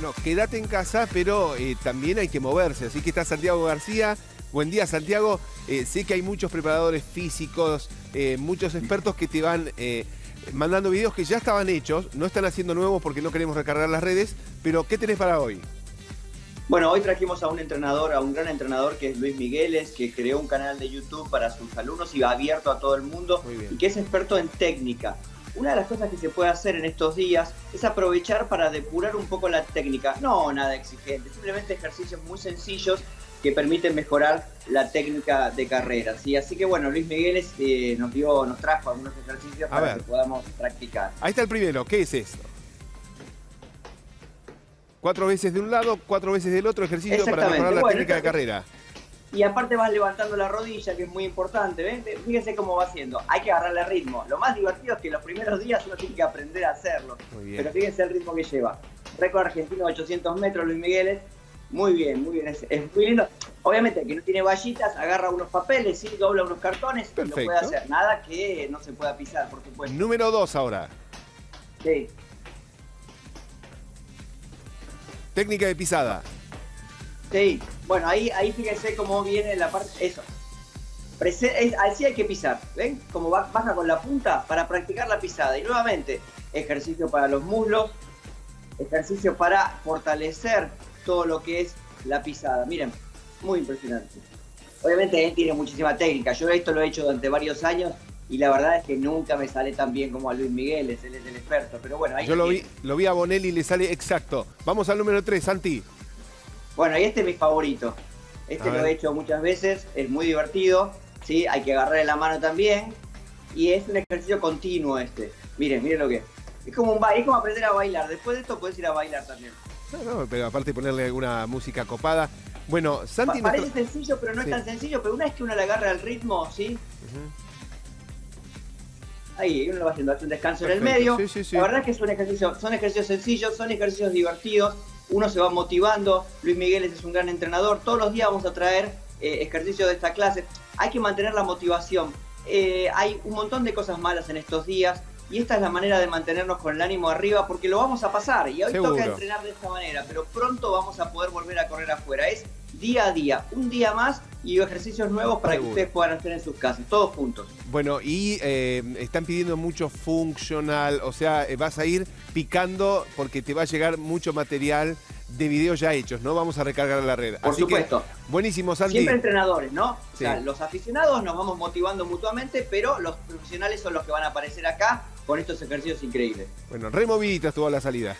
bueno, quédate en casa, pero eh, también hay que moverse. Así que está Santiago García. Buen día, Santiago. Eh, sé que hay muchos preparadores físicos, eh, muchos expertos que te van mandando videos que ya estaban hechos, no están haciendo nuevos porque no queremos recargar las redes, pero ¿qué tenés para hoy? Bueno, hoy trajimos a un entrenador, a un gran entrenador que es Luis Migueles, que creó un canal de YouTube para sus alumnos y va abierto a todo el mundo Muy bien. y que es experto en técnica. Una de las cosas que se puede hacer en estos días es aprovechar para depurar un poco la técnica. No nada exigente, simplemente ejercicios muy sencillos que permiten mejorar la técnica de carrera. ¿sí? Así que bueno, Luis Migueles eh, nos dio, nos trajo algunos ejercicios A para ver. que podamos practicar. Ahí está el primero, ¿qué es esto? Cuatro veces de un lado, cuatro veces del otro ejercicio para mejorar la Bueno, técnica de carrera. Y aparte vas levantando la rodilla, que es muy importante, ¿ven? Fíjense cómo va haciendo. Hay que agarrarle ritmo. Lo más divertido es que los primeros días uno tiene que aprender a hacerlo. Muy bien. Pero fíjense el ritmo que lleva. Récord argentino 800 metros, Luis Migueles. Muy bien, muy bien. Es, es muy lindo. Obviamente, el que no tiene vallitas, agarra unos papeles, ¿sí? dobla unos cartones y lo Perfecto. puede hacer. Nada que no se pueda pisar, por supuesto. Número dos ahora. Sí. Técnica de pisada. Sí, bueno, ahí, ahí fíjense cómo viene la parte. Eso. Prese- es- así hay que pisar. ¿Ven? Como ba- baja con la punta para practicar la pisada. Y nuevamente, ejercicio para los muslos, ejercicio para fortalecer todo lo que es la pisada. Miren, muy impresionante. Obviamente él tiene muchísima técnica. Yo esto lo he hecho durante varios años y la verdad es que nunca me sale tan bien como a Luis Miguel, él es el experto. Pero bueno, ahí Yo lo vi, lo vi a Bonelli y le sale exacto. Vamos al número tres, Santi. Bueno, y este es mi favorito. Este A lo ver. he hecho muchas veces, es muy divertido, ¿sí? Hay que agarrarle la mano también. Y es un ejercicio continuo este. Miren, miren lo que es. Es como, un ba- es como aprender a bailar. Después de esto puedes ir a bailar también. No, no, pero aparte ponerle alguna música copada. Bueno, Pa- Santi... parece nuestro- sencillo, pero no Sí. es tan sencillo. Pero una vez que uno le agarra el ritmo, ¿sí? Ahí, uno va haciendo, hace un descanso en el medio. Sí, sí, sí. La verdad es que es un ejercicio, son ejercicios sencillos, son ejercicios divertidos. Uno se va motivando. Luis Miguel es un gran entrenador. Todos los días vamos a traer eh, ejercicios de esta clase. Hay que mantener la motivación. Eh, hay un montón de cosas malas en estos días. Y esta es la manera de mantenernos con el ánimo arriba porque lo vamos a pasar. Y hoy Seguro. toca entrenar de esta manera, pero pronto vamos a poder volver a correr afuera. Es día a día, un día más y ejercicios nuevos para Seguro. que ustedes puedan hacer en sus casas, todos juntos. Bueno, y eh, están pidiendo mucho funcional, o sea, eh, vas a ir picando porque te va a llegar mucho material de videos ya hechos, ¿no? Vamos a recargar la red. Por Así supuesto. que, buenísimo, Santi. Siempre entrenadores, ¿no? O sea, los aficionados nos vamos motivando mutuamente, pero los profesionales son los que van a aparecer acá con estos ejercicios increíbles. Bueno, removiditas toda la salida.